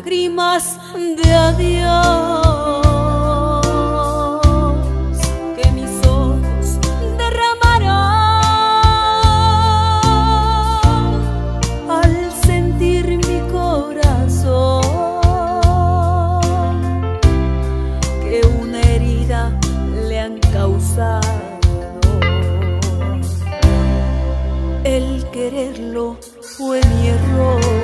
lágrimas de adiós que mis ojos derramarán al sentir mi corazón que una herida le han causado. El quererlo fue mi error.